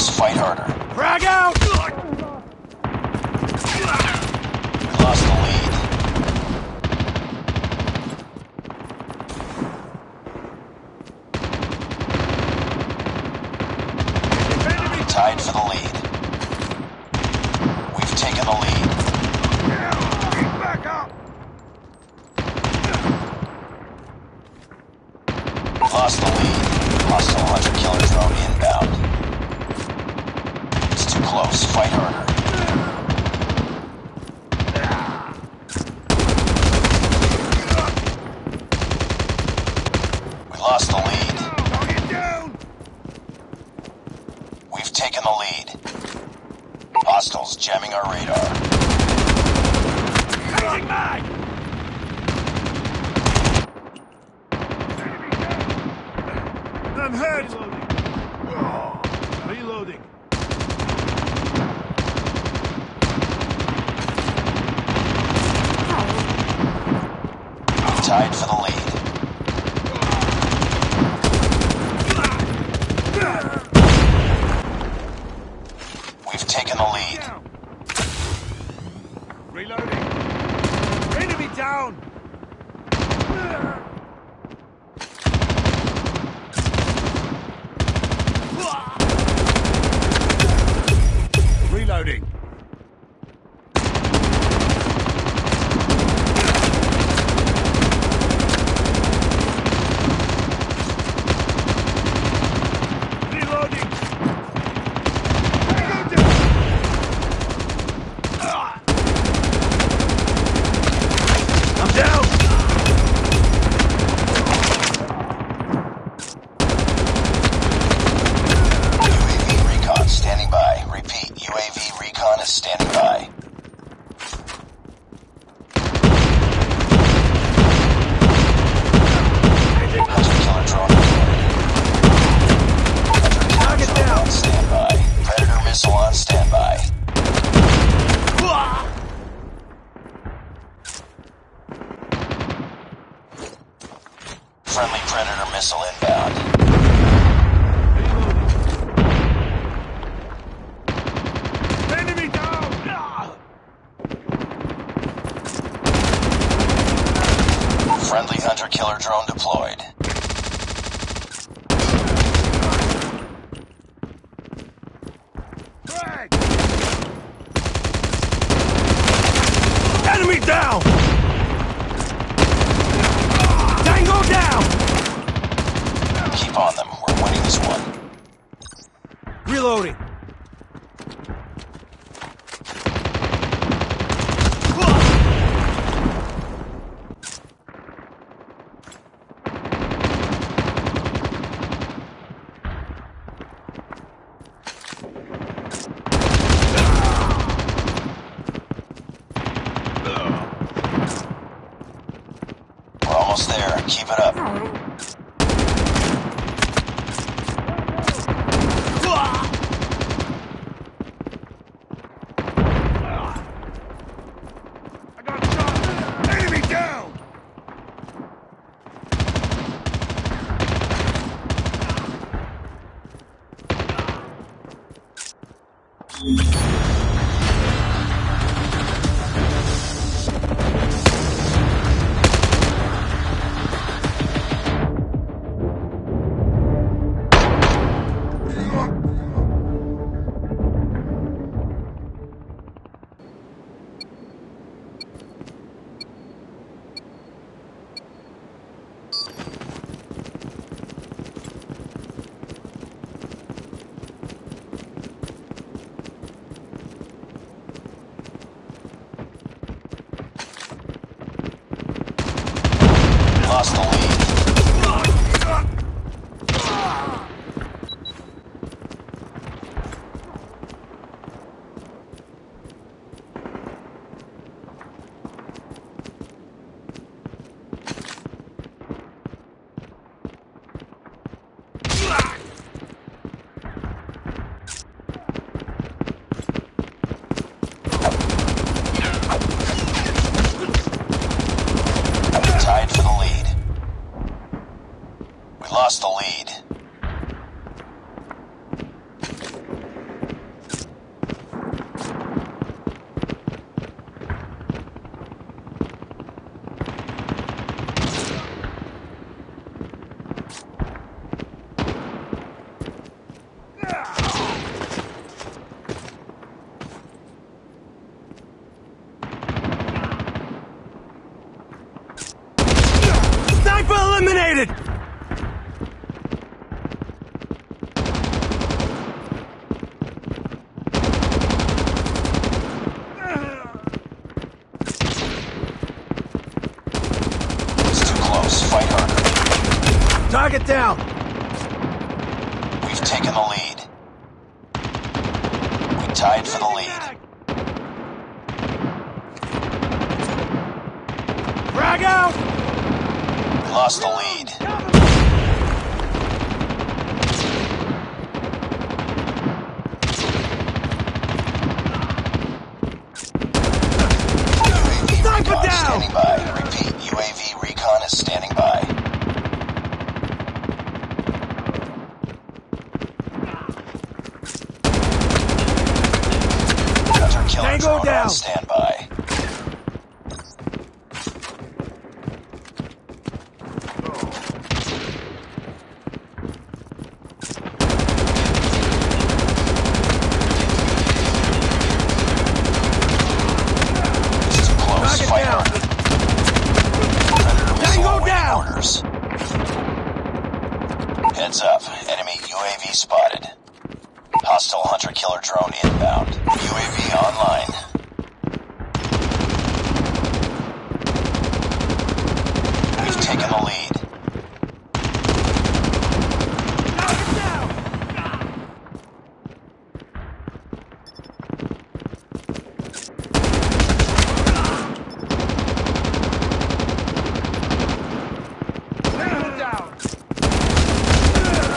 Just fight harder. Frag out! We lost the lead. Tied for the lead. We've taken the lead. close. Fight harder. We lost the lead. We've taken the lead. Hostiles jamming our radar. I'm hurt! tied for the lead. Friendly Predator missile inbound. Friendly hunter-killer drone deployed. hostile Target down! We've taken the lead. We tied for the lead. Frag out! We lost the lead. UAV Sniper recon down! standing by. Repeat, UAV recon is standing by. Hunter killer Tango drone down. on standby. It's too close. Target Fight down. harder. Predator missile Awaiting down. orders. Heads up. Enemy UAV spotted. Hostile hunter killer drone inbound. UAV online. We've taken the lead.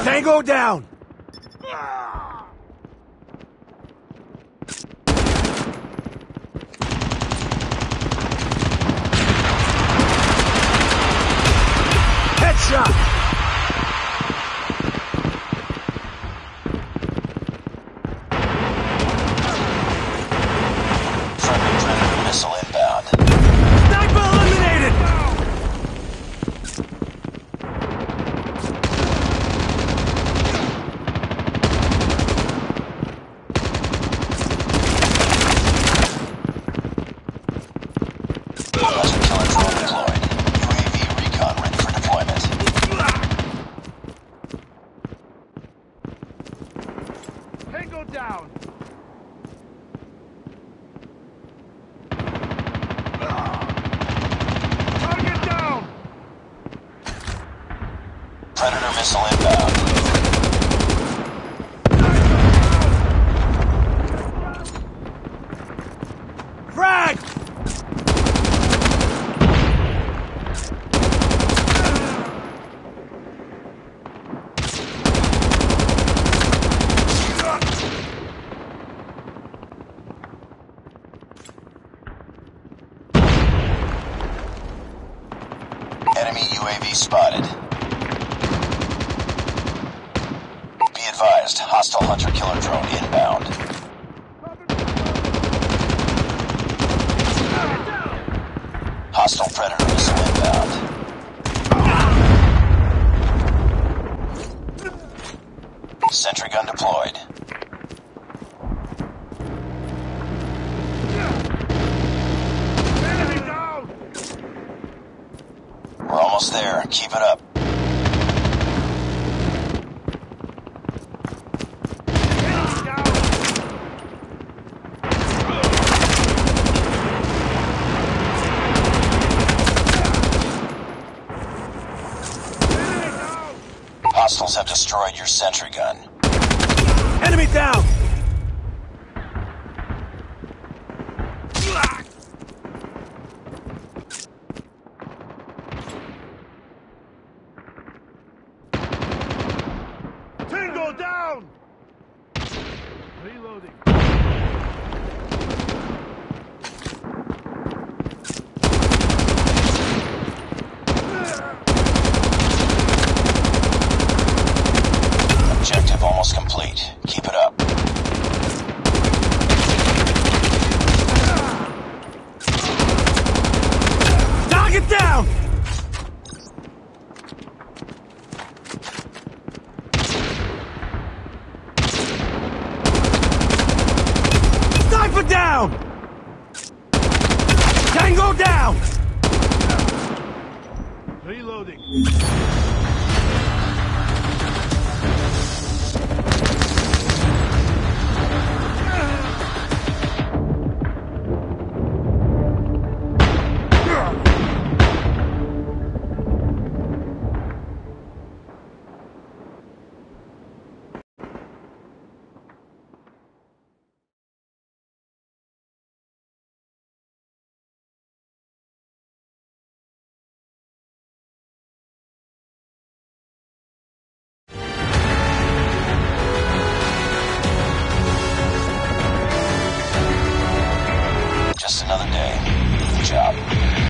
Tango down! Tango down! Headshot! Friendly predator missile inbound. Sniper eliminated! Hunter killer drone deployed. UAV recon ready for deployment. Tango down! Target down! Predator missile inbound. Frag! Enemy UAV spotted. Be advised, hostile hunter killer drone inbound. Hostile inbound. Sentry gun deployed. We're almost there. Keep it up. Enemy down! Enemy down! Hostiles have destroyed your sentry gun. Enemy down! Tango down! Reloading. Objective almost complete. Keep it up. Target down! Sniper down! Tango down! Reloading.